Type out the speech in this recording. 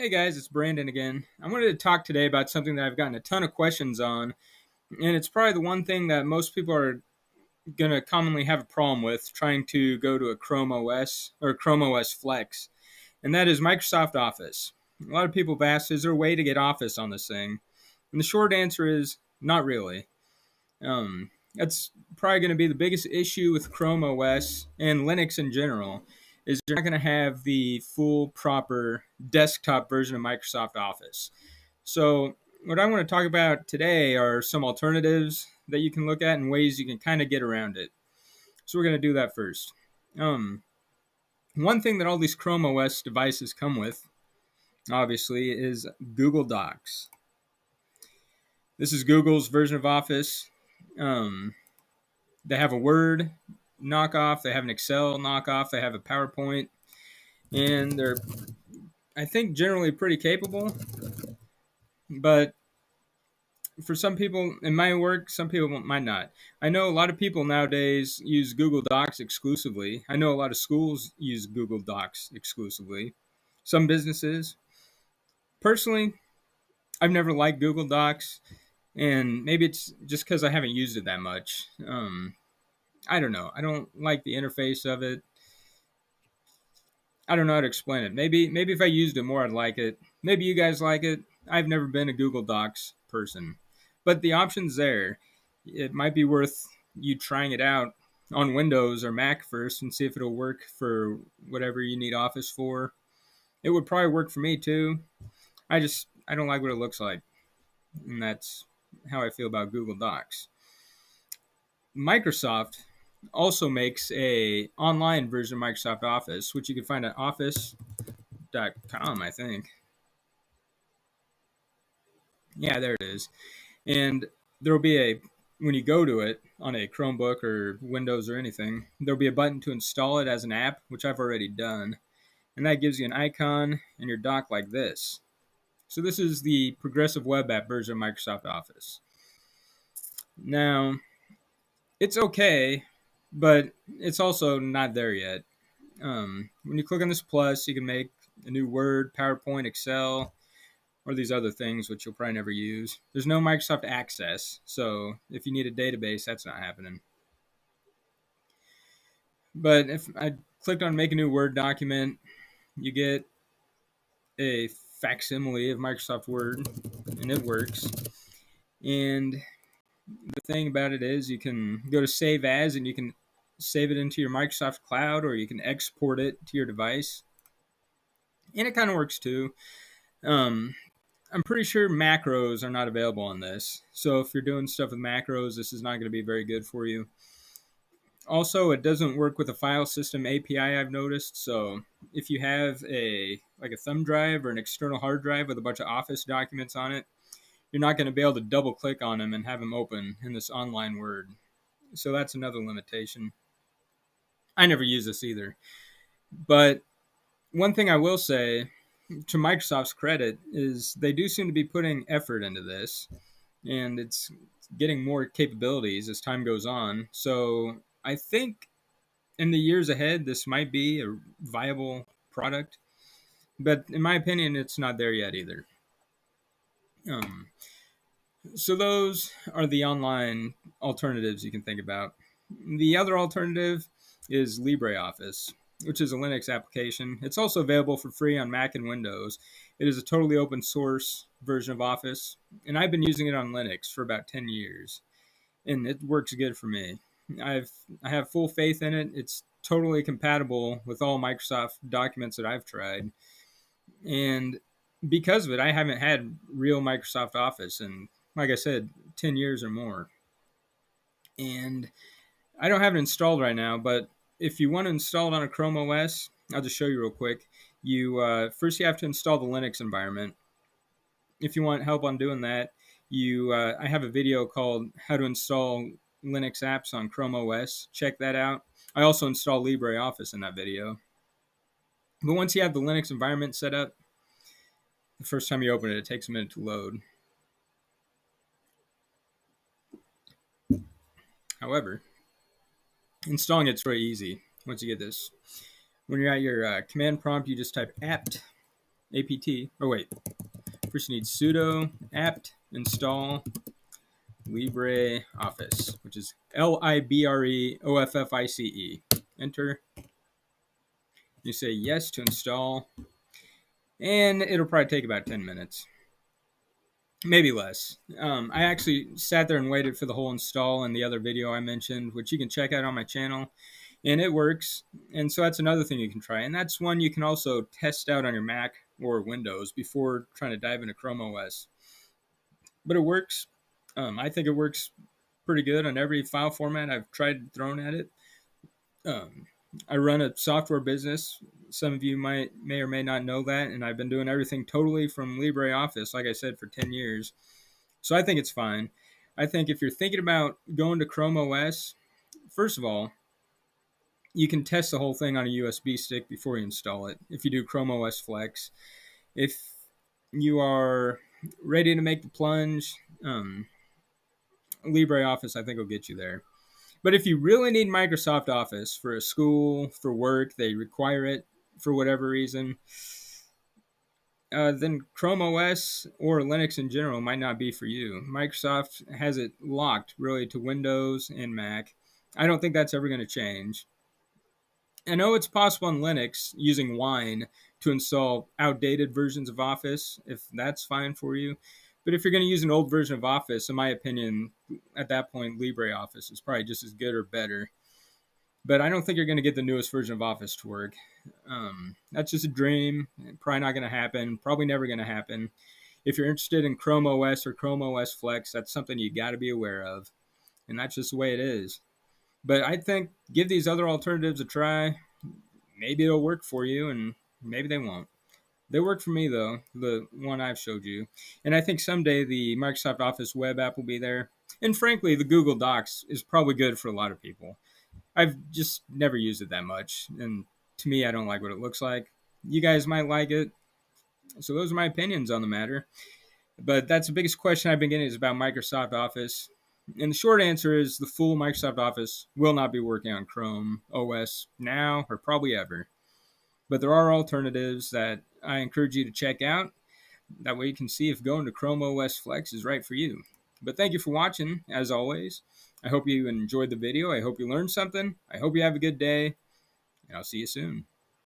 Hey guys, it's Brandon again. I wanted to talk today about something that I've gotten a ton of questions on, and it's probably the one thing that most people are going to commonly have a problem with trying to go to a Chrome OS or Chrome OS Flex, and that is Microsoft Office. A lot of people have asked, is there a way to get Office on this thing? And the short answer is not really. Um, that's probably going to be the biggest issue with Chrome OS and Linux in general is you're not going to have the full proper desktop version of Microsoft Office. So what I want to talk about today are some alternatives that you can look at and ways you can kind of get around it. So we're going to do that first. Um, one thing that all these Chrome OS devices come with, obviously, is Google Docs. This is Google's version of Office. Um, they have a Word knockoff. They have an Excel knockoff. They have a PowerPoint, and they're, I think, generally pretty capable. But for some people, it might work. Some people might not. I know a lot of people nowadays use Google Docs exclusively. I know a lot of schools use Google Docs exclusively. Some businesses. Personally, I've never liked Google Docs, and maybe it's just because I haven't used it that much. Um, I don't know. I don't like the interface of it. I don't know how to explain it. Maybe maybe if I used it more, I'd like it. Maybe you guys like it. I've never been a Google Docs person, but the option's there. It might be worth you trying it out on Windows or Mac first and see if it'll work for whatever you need Office for. It would probably work for me too. I just I don't like what it looks like, and that's how I feel about Google Docs. Microsoft also makes a online version of Microsoft Office, which you can find at office.com, I think. Yeah, there it is. And there will be a when you go to it on a Chromebook or Windows or anything, there'll be a button to install it as an app, which I've already done. And that gives you an icon in your dock like this. So this is the progressive web app version of Microsoft Office. Now, it's okay but it's also not there yet. Um, when you click on this plus, you can make a new Word, PowerPoint, Excel, or these other things which you'll probably never use. There's no Microsoft Access, so if you need a database, that's not happening. But if I clicked on make a new Word document, you get a facsimile of Microsoft Word, and it works. And the thing about it is you can go to save as and you can save it into your Microsoft Cloud or you can export it to your device. And it kind of works too. Um, I'm pretty sure macros are not available on this. So if you're doing stuff with macros, this is not going to be very good for you. Also, it doesn't work with a file system API I've noticed. So if you have a like a thumb drive or an external hard drive with a bunch of Office documents on it, you're not going to be able to double click on them and have them open in this online Word. So that's another limitation. I never use this either. But one thing I will say to Microsoft's credit is they do seem to be putting effort into this and it's getting more capabilities as time goes on. So I think in the years ahead, this might be a viable product. But in my opinion, it's not there yet either. Um, so those are the online alternatives you can think about. The other alternative is LibreOffice, which is a Linux application. It's also available for free on Mac and Windows. It is a totally open source version of Office, and I've been using it on Linux for about 10 years, and it works good for me. I've I have full faith in it. It's totally compatible with all Microsoft documents that I've tried. And because of it, I haven't had real Microsoft Office in, like I said, 10 years or more. And I don't have it installed right now, but if you want to install it on a Chrome OS, I'll just show you real quick. You uh, first you have to install the Linux environment. If you want help on doing that, you uh, I have a video called "How to Install Linux Apps on Chrome OS." Check that out. I also install LibreOffice in that video. But once you have the Linux environment set up, the first time you open it, it takes a minute to load. However, installing it's very easy once you get this. When you're at your uh, command prompt, you just type apt apt. Oh wait, first you need sudo apt install LibreOffice, which is L I B R E O F F I C E. Enter. You say yes to install, and it'll probably take about 10 minutes. Maybe less. Um, I actually sat there and waited for the whole install in the other video I mentioned, which you can check out on my channel, and it works. And so that's another thing you can try, and that's one you can also test out on your Mac or Windows before trying to dive into Chrome OS. But it works. Um, I think it works pretty good on every file format I've tried throwing at it. Um, I run a software business. Some of you might may or may not know that, and I've been doing everything totally from LibreOffice, like I said, for 10 years. So I think it's fine. I think if you're thinking about going to Chrome OS, first of all, you can test the whole thing on a USB stick before you install it. If you do Chrome OS Flex, if you are ready to make the plunge, um, LibreOffice I think will get you there. But if you really need Microsoft Office for a school, for work, they require it for whatever reason, uh, then Chrome OS or Linux in general might not be for you. Microsoft has it locked really to Windows and Mac. I don't think that's ever going to change. I know it's possible on Linux using Wine to install outdated versions of Office, if that's fine for you. But if you're going to use an old version of Office, in my opinion, at that point, LibreOffice is probably just as good or better. But I don't think you're going to get the newest version of Office to work. Um, that's just a dream. Probably not going to happen. Probably never going to happen. If you're interested in Chrome OS or Chrome OS Flex, that's something you got to be aware of. And that's just the way it is. But I think give these other alternatives a try. Maybe it'll work for you, and maybe they won't. They work for me though, the one I've showed you. And I think someday the Microsoft Office web app will be there. And frankly, the Google Docs is probably good for a lot of people. I've just never used it that much. And to me, I don't like what it looks like. You guys might like it. So those are my opinions on the matter. But that's the biggest question I've been getting is about Microsoft Office. And the short answer is the full Microsoft Office will not be working on Chrome OS now or probably ever. But there are alternatives that I encourage you to check out. That way you can see if going to Chrome OS Flex is right for you. But thank you for watching, as always. I hope you enjoyed the video. I hope you learned something. I hope you have a good day, and I'll see you soon.